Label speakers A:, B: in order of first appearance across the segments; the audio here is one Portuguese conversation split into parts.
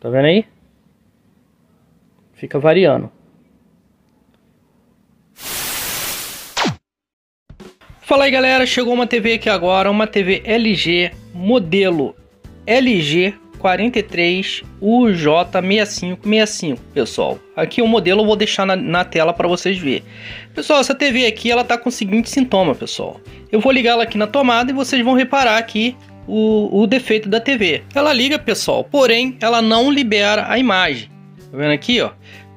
A: Tá vendo aí? Fica variando. Fala aí galera, chegou uma TV aqui agora, uma TV LG modelo LG 43 UJ6565, pessoal. Aqui o modelo eu vou deixar na, na tela para vocês verem. Pessoal, essa TV aqui ela tá com o seguinte sintoma, pessoal. Eu vou ligar ela aqui na tomada e vocês vão reparar aqui o, o defeito da TV. Ela liga, pessoal, porém ela não libera a imagem. Tá vendo aqui, ó?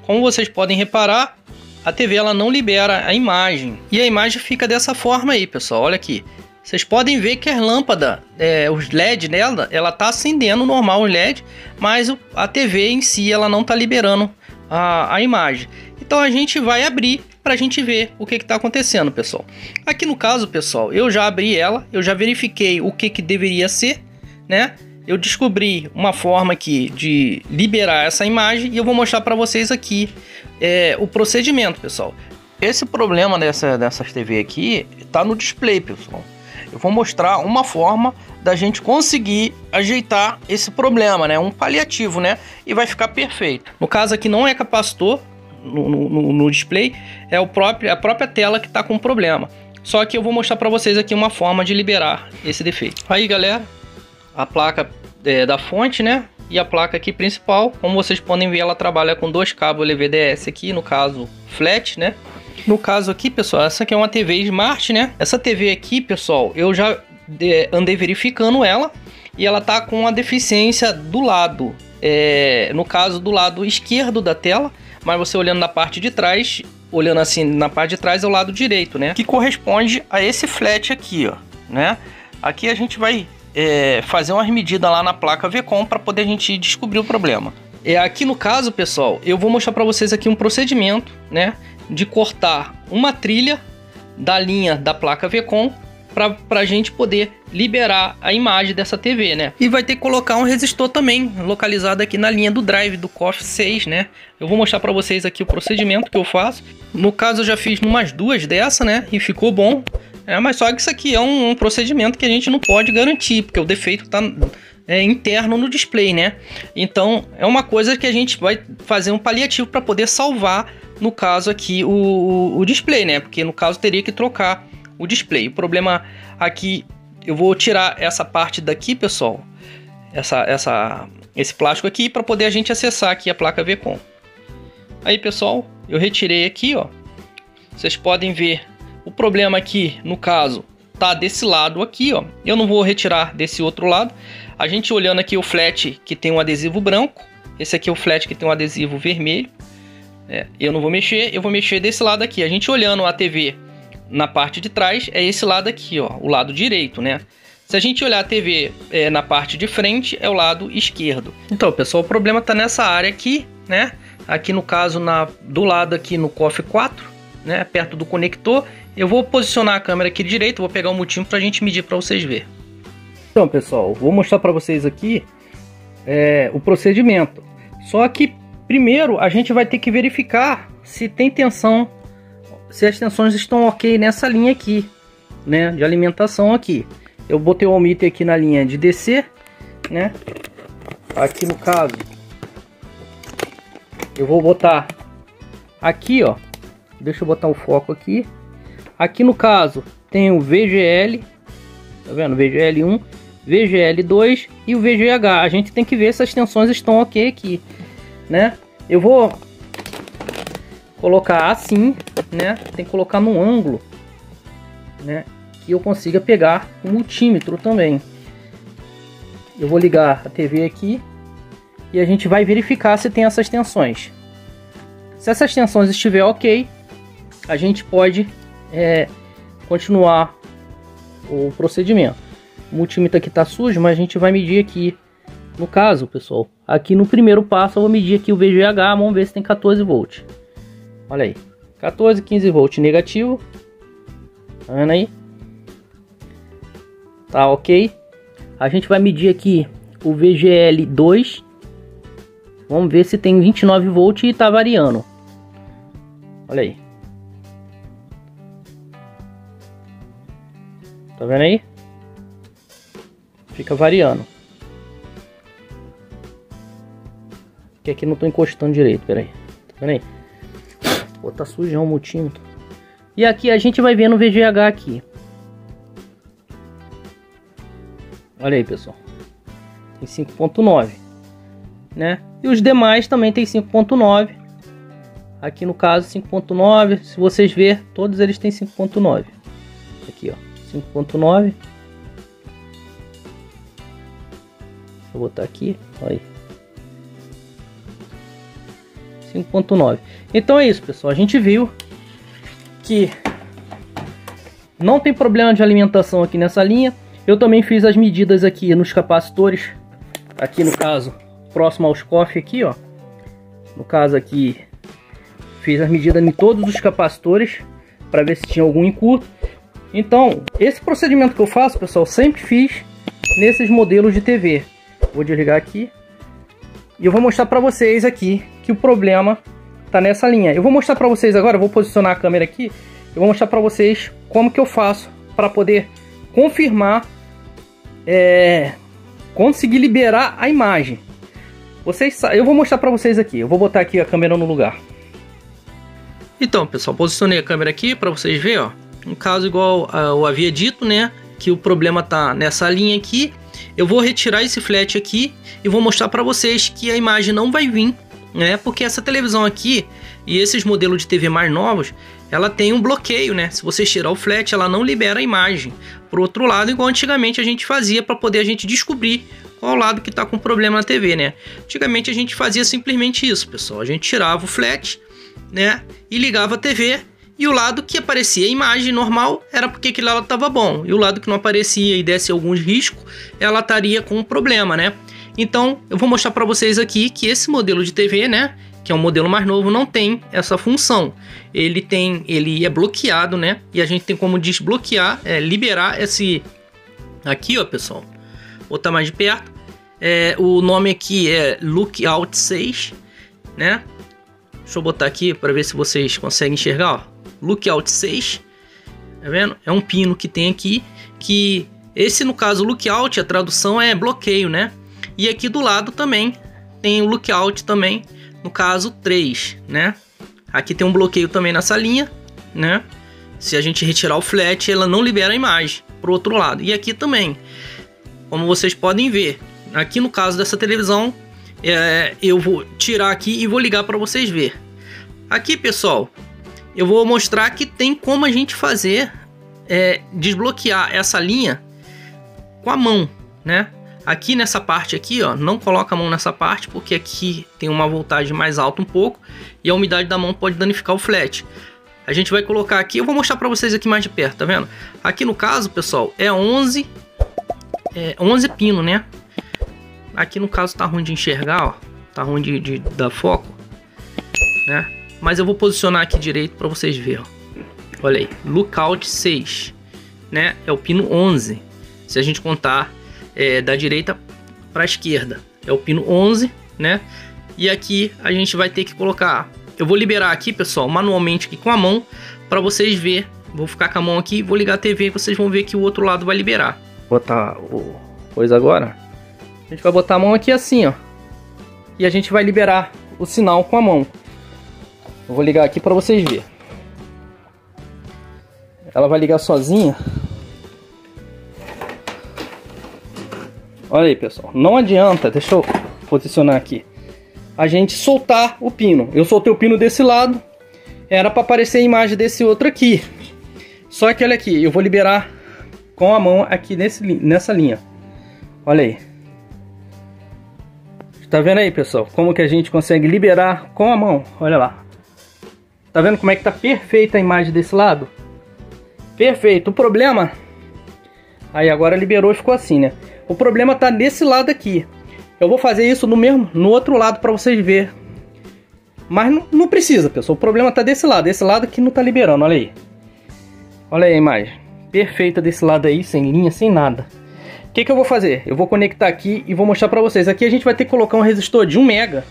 A: Como vocês podem reparar, a TV ela não libera a imagem. E a imagem fica dessa forma aí, pessoal. Olha aqui. Vocês podem ver que a lâmpada, é, os LED nela, ela tá acendendo normal o LED, mas a TV em si ela não tá liberando a, a imagem. Então a gente vai abrir para a gente ver o que está acontecendo, pessoal. Aqui no caso, pessoal, eu já abri ela, eu já verifiquei o que, que deveria ser, né? Eu descobri uma forma aqui de liberar essa imagem e eu vou mostrar para vocês aqui é, o procedimento, pessoal. Esse problema dessa, dessas TV aqui está no display, pessoal. Eu vou mostrar uma forma da gente conseguir ajeitar esse problema, né? Um paliativo, né? E vai ficar perfeito. No caso aqui não é capacitor, no, no, no display, é o próprio, a própria tela que está com problema. Só que eu vou mostrar para vocês aqui uma forma de liberar esse defeito. Aí galera, a placa é, da fonte, né? E a placa aqui principal, como vocês podem ver, ela trabalha com dois cabos LVDS aqui, no caso flat, né? No caso aqui, pessoal, essa aqui é uma TV Smart, né? Essa TV aqui, pessoal, eu já andei verificando ela e ela tá com uma deficiência do lado, é, no caso do lado esquerdo da tela, mas você olhando na parte de trás, olhando assim na parte de trás é o lado direito, né? Que corresponde a esse flat aqui, ó, né? Aqui a gente vai é, fazer umas medidas lá na placa VCOM para poder a gente descobrir o problema. É, aqui no caso, pessoal, eu vou mostrar para vocês aqui um procedimento, né? De cortar uma trilha da linha da placa VCOM para a gente poder liberar a imagem dessa TV, né? E vai ter que colocar um resistor também, localizado aqui na linha do drive do COF 6, né? Eu vou mostrar para vocês aqui o procedimento que eu faço. No caso eu já fiz umas duas dessa, né? E ficou bom. É, mas só que isso aqui é um, um procedimento que a gente não pode garantir, porque o defeito está é, interno no display, né? Então é uma coisa que a gente vai fazer um paliativo para poder salvar, no caso aqui, o, o display, né? Porque no caso teria que trocar o display. O problema aqui, eu vou tirar essa parte daqui, pessoal, essa, essa, esse plástico aqui, para poder a gente acessar aqui a placa VCOM. Aí, pessoal, eu retirei aqui, ó. Vocês podem ver o problema aqui, no caso, tá desse lado aqui, ó. Eu não vou retirar desse outro lado. A gente olhando aqui o flat que tem um adesivo branco. Esse aqui é o flat que tem um adesivo vermelho. É, eu não vou mexer, eu vou mexer desse lado aqui. A gente olhando a TV na parte de trás é esse lado aqui, ó, o lado direito, né? Se a gente olhar a TV é, na parte de frente, é o lado esquerdo. Então, pessoal, o problema está nessa área aqui, né? Aqui no caso, na, do lado aqui no COF 4, né? Perto do conector. Eu vou posicionar a câmera aqui direito, vou pegar o multímetro para a gente medir para vocês verem. Então, pessoal, vou mostrar para vocês aqui é, o procedimento. Só que primeiro a gente vai ter que verificar se tem tensão se as tensões estão ok nessa linha aqui, né, de alimentação aqui. Eu botei o ohmmeter aqui na linha de DC, né, aqui no caso, eu vou botar aqui, ó, deixa eu botar o foco aqui, aqui no caso tem o VGL, tá vendo, VGL1, VGL2 e o VGH, a gente tem que ver se as tensões estão ok aqui, né, eu vou colocar assim, né? Tem que colocar no ângulo, né? Que eu consiga pegar o multímetro também. Eu vou ligar a TV aqui e a gente vai verificar se tem essas tensões. Se essas tensões estiver ok, a gente pode é, continuar o procedimento. O multímetro aqui está sujo, mas a gente vai medir aqui. No caso, pessoal, aqui no primeiro passo eu vou medir aqui o VGH, vamos ver se tem 14 volts. Olha aí. 14, 15 volts negativo. Tá vendo aí? Tá ok. A gente vai medir aqui o VGL2. Vamos ver se tem 29 volts e tá variando. Olha aí. Tá vendo aí? Fica variando. Que aqui não tô encostando direito, peraí. Tá vendo aí? Pô, tá sujão o multímetro. E aqui a gente vai ver no VGH aqui. Olha aí, pessoal. Tem 5.9, né? E os demais também tem 5.9. Aqui no caso 5.9, se vocês ver, todos eles têm 5.9. Aqui, ó, 5.9. Deixa eu botar aqui, olha aí. 5.9. Então é isso, pessoal. A gente viu que não tem problema de alimentação aqui nessa linha. Eu também fiz as medidas aqui nos capacitores. Aqui no caso, próximo aos cofres aqui, ó. No caso aqui, fiz as medidas em todos os capacitores para ver se tinha algum encurto. Então, esse procedimento que eu faço, pessoal, sempre fiz nesses modelos de TV. Vou desligar aqui. E eu vou mostrar para vocês aqui que o problema tá nessa linha. Eu vou mostrar para vocês agora, vou posicionar a câmera aqui. Eu vou mostrar para vocês como que eu faço para poder confirmar, é, conseguir liberar a imagem. Vocês, eu vou mostrar para vocês aqui. Eu vou botar aqui a câmera no lugar. Então, pessoal, posicionei a câmera aqui para vocês verem, ó. Um caso igual eu havia dito, né? Que o problema tá nessa linha aqui. Eu vou retirar esse flat aqui e vou mostrar para vocês que a imagem não vai vir, né? Porque essa televisão aqui e esses modelos de TV mais novos, ela tem um bloqueio, né? Se você tirar o flat, ela não libera a imagem. Por outro lado, igual antigamente a gente fazia para poder a gente descobrir qual lado que está com problema na TV, né? Antigamente a gente fazia simplesmente isso, pessoal. A gente tirava o flat, né? E ligava a TV e o lado que aparecia a imagem normal era porque aquele lado estava bom. E o lado que não aparecia e desse alguns riscos, ela estaria com um problema, né? Então, eu vou mostrar para vocês aqui que esse modelo de TV, né? que é um modelo mais novo, não tem essa função. Ele tem, ele é bloqueado, né? E a gente tem como desbloquear, é, liberar esse aqui, ó, pessoal. Vou botar mais de perto. É, o nome aqui é Lookout 6, né? Deixa eu botar aqui para ver se vocês conseguem enxergar, ó. Lookout 6. Tá vendo? É um pino que tem aqui que esse no caso lookout, a tradução é bloqueio, né? E aqui do lado também tem o lookout também, no caso 3, né? Aqui tem um bloqueio também nessa linha, né? Se a gente retirar o flat, ela não libera a imagem para o outro lado. E aqui também, como vocês podem ver, aqui no caso dessa televisão, é, eu vou tirar aqui e vou ligar para vocês ver. Aqui, pessoal, eu vou mostrar que tem como a gente fazer é, desbloquear essa linha com a mão, né? Aqui nessa parte aqui, ó, não coloca a mão nessa parte, porque aqui tem uma voltagem mais alta um pouco e a umidade da mão pode danificar o flat. A gente vai colocar aqui, eu vou mostrar para vocês aqui mais de perto, tá vendo? Aqui no caso, pessoal, é 11, é 11 pino, né? Aqui no caso tá ruim de enxergar, ó, tá ruim de, de dar foco, né? Mas eu vou posicionar aqui direito para vocês verem, Olha aí, lookout 6, né? É o pino 11, se a gente contar é, da direita para a esquerda. É o pino 11, né? E aqui a gente vai ter que colocar. Eu vou liberar aqui, pessoal, manualmente aqui com a mão para vocês ver. Vou ficar com a mão aqui, vou ligar a TV e vocês vão ver que o outro lado vai liberar. Botar o coisa agora. A gente vai botar a mão aqui assim, ó. E a gente vai liberar o sinal com a mão. Eu vou ligar aqui para vocês verem. Ela vai ligar sozinha. Olha aí, pessoal. Não adianta, deixa eu posicionar aqui. A gente soltar o pino. Eu soltei o pino desse lado. Era para aparecer a imagem desse outro aqui. Só que olha aqui, eu vou liberar com a mão aqui nesse, nessa linha. Olha aí. Tá vendo aí, pessoal? Como que a gente consegue liberar com a mão? Olha lá. Tá vendo como é que tá perfeita a imagem desse lado? Perfeito. O problema... Aí agora liberou e ficou assim, né? O problema tá nesse lado aqui. Eu vou fazer isso no mesmo, no outro lado para vocês verem. Mas não, não, precisa, pessoal. O problema tá desse lado. Esse lado aqui não tá liberando, olha aí. Olha aí a imagem. Perfeita desse lado aí, sem linha, sem nada. O que, que eu vou fazer? Eu vou conectar aqui e vou mostrar para vocês. Aqui a gente vai ter que colocar um resistor de 1 mega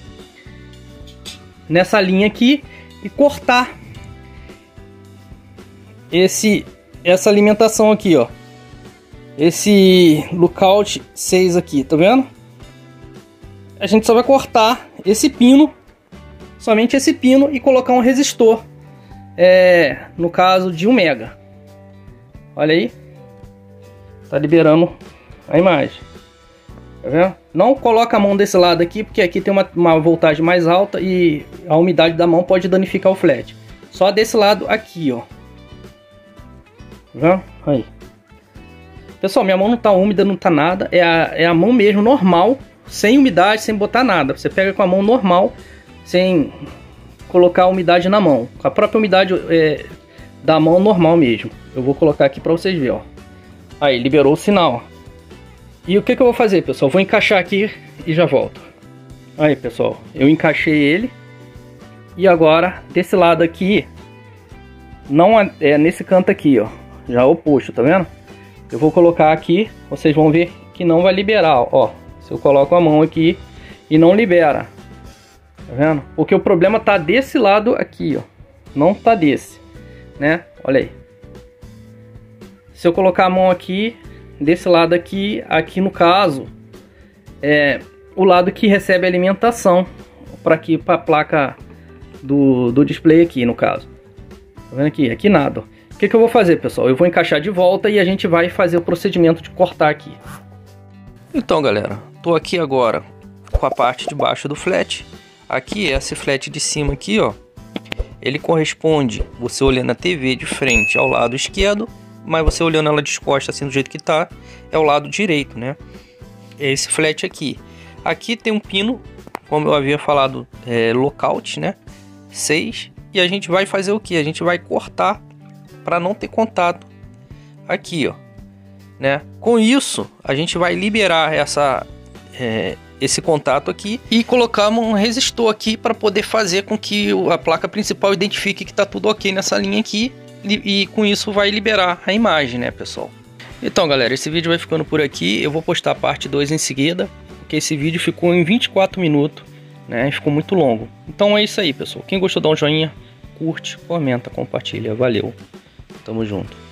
A: nessa linha aqui e cortar esse essa alimentação aqui, ó esse lookout 6 aqui, tá vendo? a gente só vai cortar esse pino, somente esse pino e colocar um resistor, é, no caso de 1 mega. Olha aí, tá liberando a imagem. Tá vendo? Não coloca a mão desse lado aqui, porque aqui tem uma, uma voltagem mais alta e a umidade da mão pode danificar o flat. Só desse lado aqui, ó. Tá vendo? Aí. Pessoal, minha mão não tá úmida, não tá nada. É a, é a mão mesmo, normal, sem umidade, sem botar nada. Você pega com a mão normal, sem colocar a umidade na mão. Com a própria umidade é, da mão normal mesmo. Eu vou colocar aqui para vocês verem, ó. Aí, liberou o sinal. E o que, que eu vou fazer, pessoal? Vou encaixar aqui e já volto. Aí, pessoal, eu encaixei ele. E agora, desse lado aqui, não é, é nesse canto aqui, ó. Já oposto, tá vendo? Eu vou colocar aqui, vocês vão ver que não vai liberar, ó. Se eu coloco a mão aqui e não libera. Tá vendo? Porque o problema tá desse lado aqui, ó. Não tá desse, né? Olha aí. Se eu colocar a mão aqui, desse lado aqui, aqui no caso, é o lado que recebe alimentação para aqui para a placa do, do display aqui no caso. Tá vendo aqui? Aqui nada. O que, que eu vou fazer, pessoal? Eu vou encaixar de volta e a gente vai fazer o procedimento de cortar aqui. Então, galera, tô aqui agora com a parte de baixo do flat. Aqui, esse flat de cima aqui, ó, ele corresponde, você olhando a TV de frente ao lado esquerdo mas você olhando ela disposta assim do jeito que tá, é o lado direito, né? É esse flat aqui. Aqui tem um pino, como eu havia falado, é, lockout, né? 6. E a gente vai fazer o que? A gente vai cortar para não ter contato aqui, ó. Né? Com isso, a gente vai liberar essa, é, esse contato aqui e colocar um resistor aqui para poder fazer com que a placa principal identifique que está tudo ok nessa linha aqui e, com isso vai liberar a imagem, né, pessoal? Então, galera, esse vídeo vai ficando por aqui. Eu vou postar a parte 2 em seguida, porque esse vídeo ficou em 24 minutos, né? Ficou muito longo. Então é isso aí, pessoal. Quem gostou, dá um joinha, curte, comenta, compartilha. Valeu. Tamo junto.